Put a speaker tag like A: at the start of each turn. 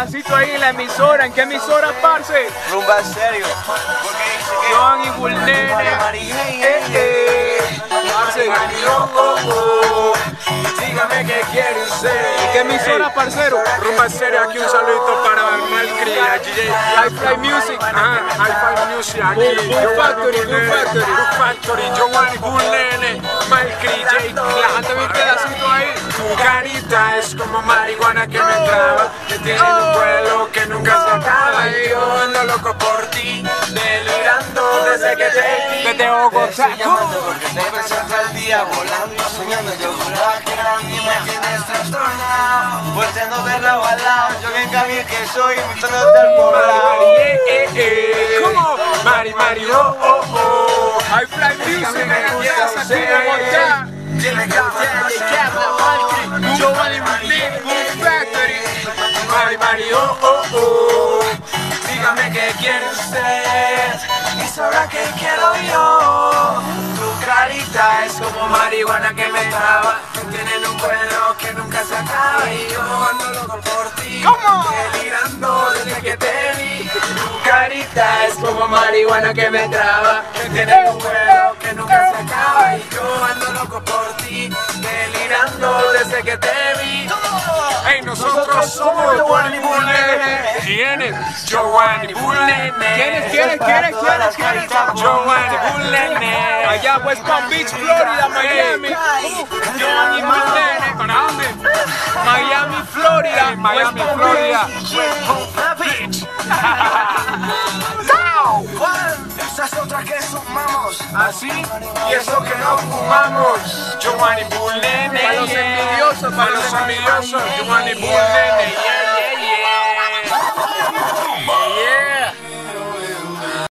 A: pedacito ahí en la emisora. ¿En qué emisora, parce?
B: Rumba serio.
A: Joan y Bulnene. Eh, eh. Parce.
B: Dígame qué quiere usted.
A: ¿En qué emisora, parcero?
C: Rumba serio, aquí un saludito para Malcri, la DJ.
A: High Fly Music.
C: Ajá, Hi-Fi Music, aquí.
A: Boom, Factory, Boom Factory.
C: Boom Factory, Giovanni Bulnene, carita es como marihuana que me traba, que tiene un vuelo que nunca se acaba. Y yo ando loco por ti, delirando desde que te vi.
A: Desde Bogotá.
B: Porque te presento el día volando, soñando. Yo juraba que era mí, me tienes trastornado. Volteando verla balado, yo que cambié que soy, invitándote al poblado.
C: Mari, eh, eh, eh.
A: ¿Cómo?
C: Mari, Mari, oh, oh, oh.
A: High Fly Music. Gracias aquí en Bogotá.
B: Tiene que
A: Giovanni Bulnene, Boom Factory.
C: Mari, Mari, oh, oh, oh.
B: Dígame qué quiere usted y sabrá que quiero yo. Tu carita es como marihuana que me traba, que tiene un vuelo que nunca se acaba y yo ando loco por ti.
A: ¿Cómo?
B: Delirando desde que te vi. Tu carita es como marihuana que me traba, que tiene un vuelo desde que te vi.
C: Hey, nosotros somos Giovanni Bulnene. ¿Quiénes? Giovanni Bulnene.
A: ¿Quiénes, quiénes, quiénes, quiénes, quiénes?
C: Giovanni Bulnene.
A: Allá West Palm Beach, Florida, Miami. Giovanni Bulnene.
C: ¿Para dónde?
A: Miami, Florida.
C: Miami,
A: West Palm
C: Florida.
A: Beach.
B: Esa es otra que sumamos.
C: Así, y eso que no fumamos. Giovanni Bulnene.
A: Para los envidiosos,
C: para los envidiosos. Giovanni Bulnene. yeah.